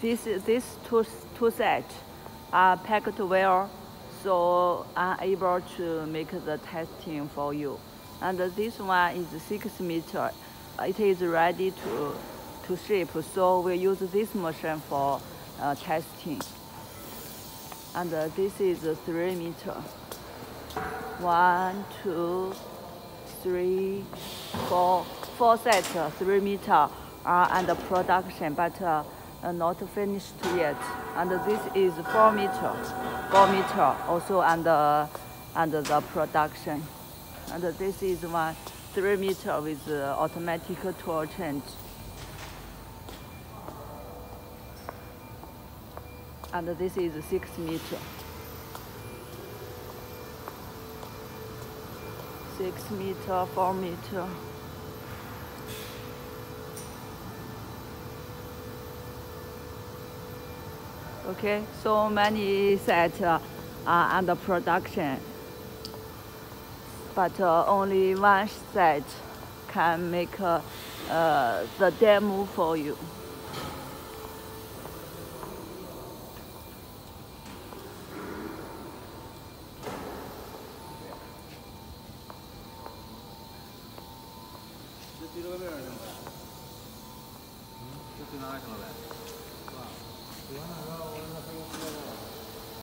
this this two two set are packed well, so I'm able to make the testing for you. And this one is six meter. It is ready to to ship, so we use this machine for uh, testing. And uh, this is three meter. One, two, three, four, four sets, uh, three meter are under production, but uh, uh, not finished yet. And this is four meter, four meter also under under the production. And this is one three meter with uh, automatic tool change. And this is six meter. Six meter, four meter. Okay, so many sets uh, are under production, but uh, only one set can make uh, the demo for you. 这